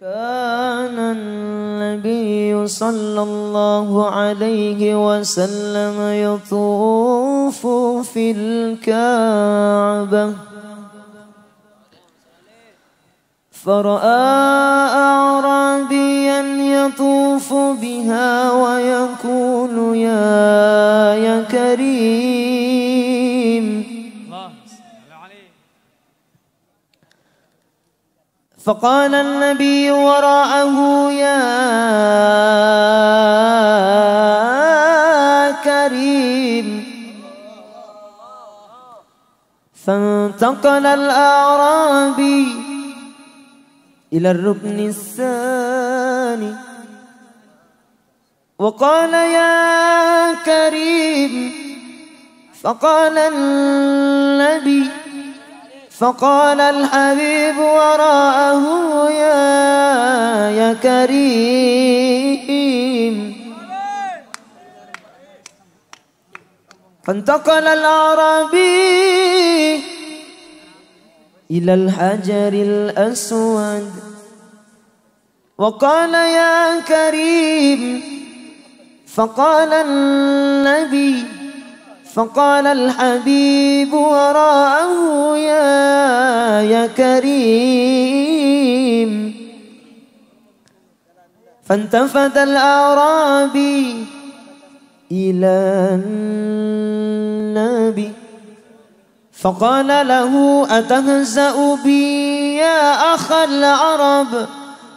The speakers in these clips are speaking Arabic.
كان النبي صلى الله عليه وسلم يطوف في الكعبة. فرأى أعرابيا يطوف بها ويقول يا يا كريم. فقال النبي وراءه يا كريم. فانتقل الأعرابي إلى الركن الثاني. وقال يا كريم فقال النبي فقال الحبيب وراءه يا يا كريم. فانتقل الأعرابي إلى الحجر الأسود. وقال يا كريم فقال النبي فقال الحبيب وراءه يا يا كريم. فانتفد الأعرابي إلى النبي. فقال له أتهزأ بي يا أخ العرب؟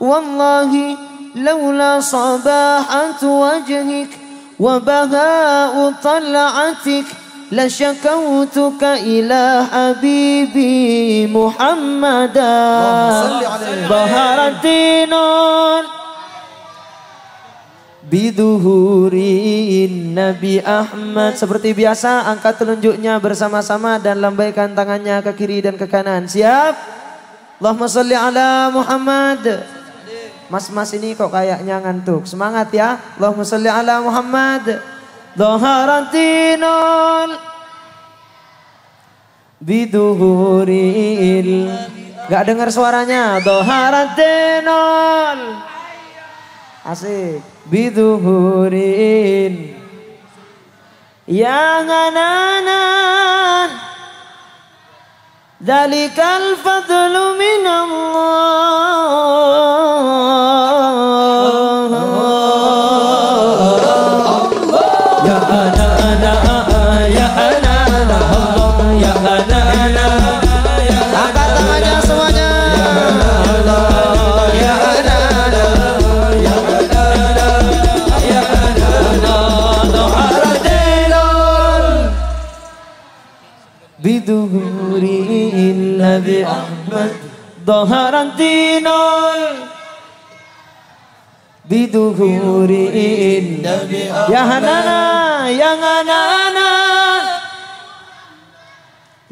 والله لولا صباحة وجهك وبهاء طلعتك لشكوتك إلى حبيبي محمدا ظهر الدين Biduhuri Nabi Ahmad Seperti biasa angkat telunjuknya bersama-sama Dan lambaikan tangannya ke kiri dan ke kanan Siap? Allahumma salli ala Muhammad Mas-mas ini kok kayaknya ngantuk. Semangat ya. Allahumma salli ala Muhammad. Dhaharatinul Biduhuril. Gak dengar suaranya. Dhaharatinul Asik. Biduhurin. Yang ananan. Dalikal fadlu min ظهر الدين بظهوري النبي يا هنانا يا هنانا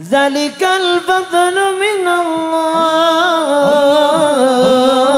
ذلك الفضل من الله.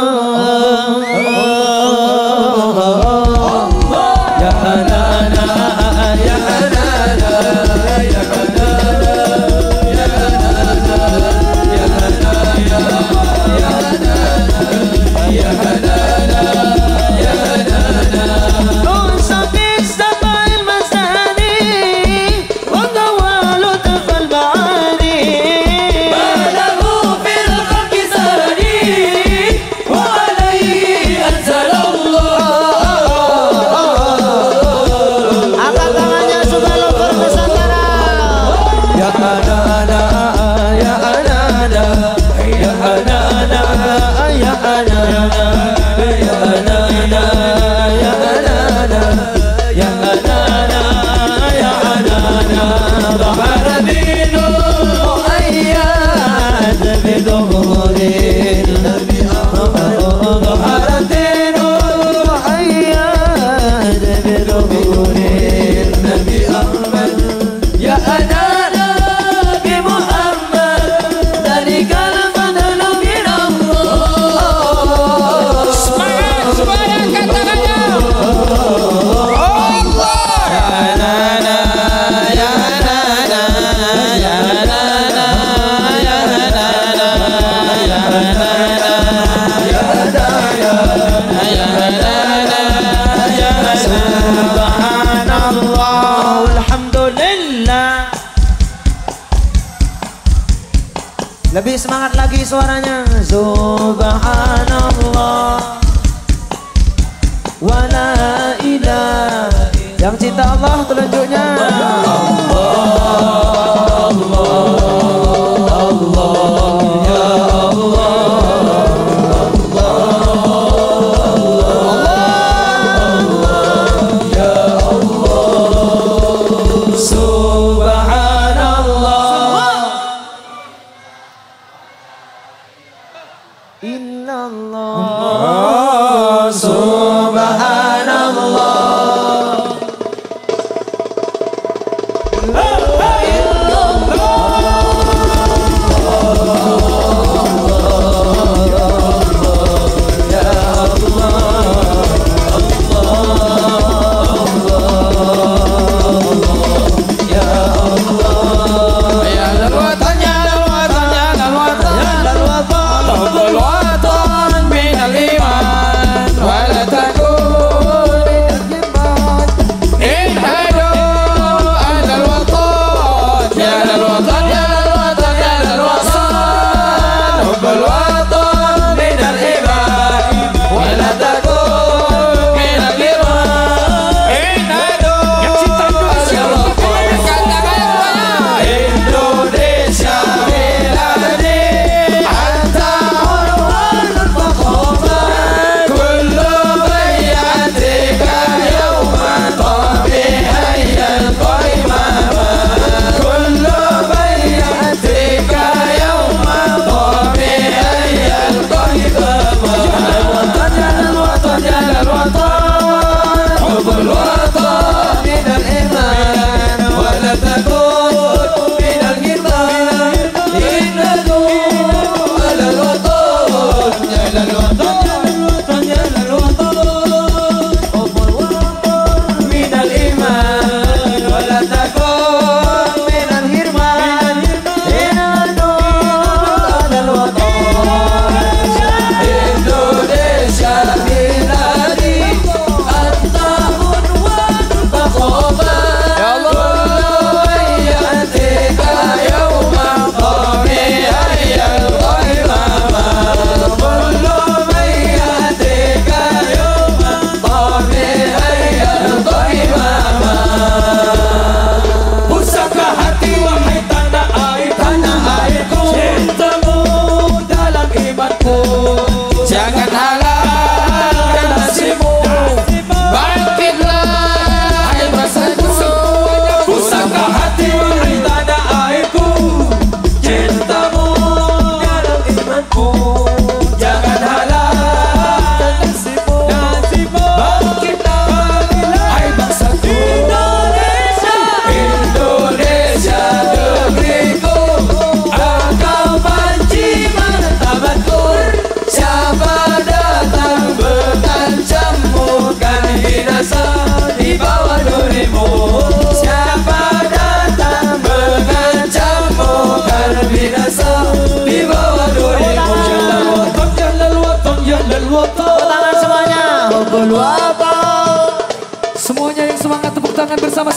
Lebih semangat lagi suaranya. Subhanallah. Wala ilah Yang cinta Allah telunjuknya Allah.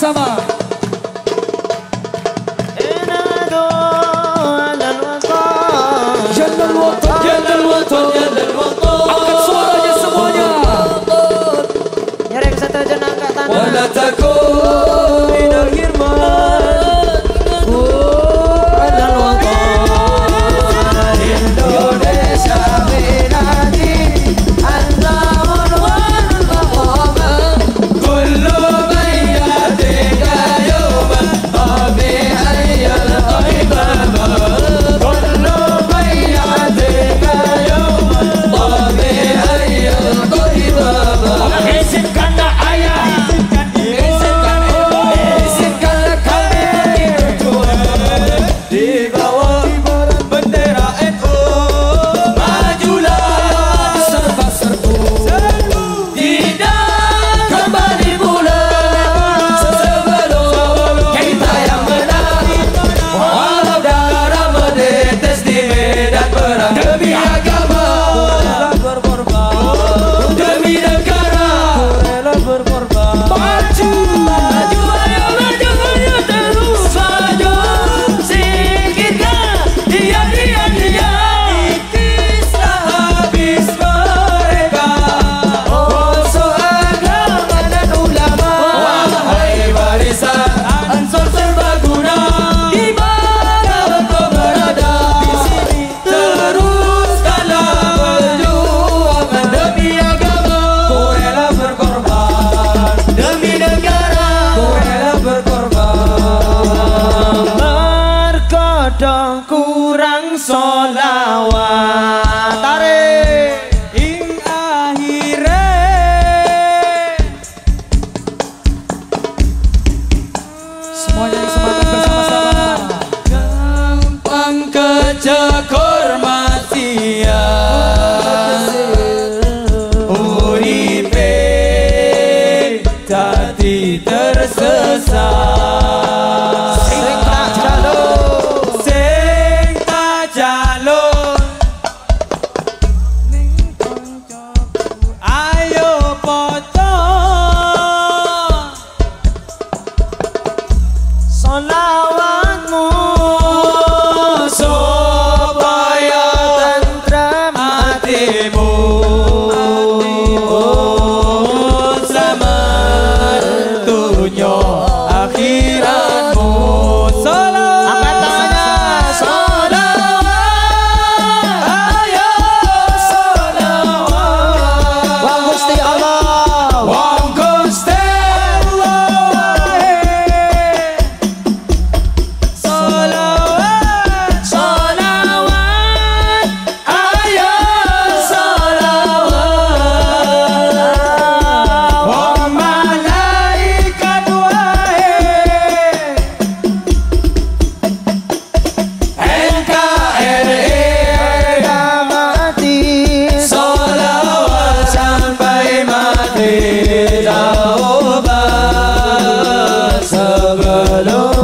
السماء جل angkat suaranya semuanya angkat tangan secukur hello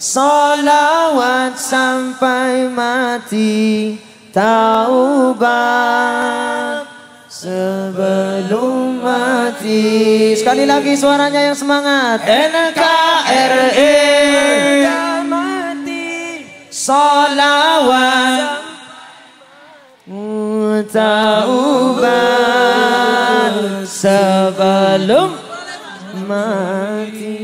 Salawat sampai mati Taubat sebelum mati. Sekali lagi suaranya yang semangat. NKRI mati. Salawat Taubat sebelum mati.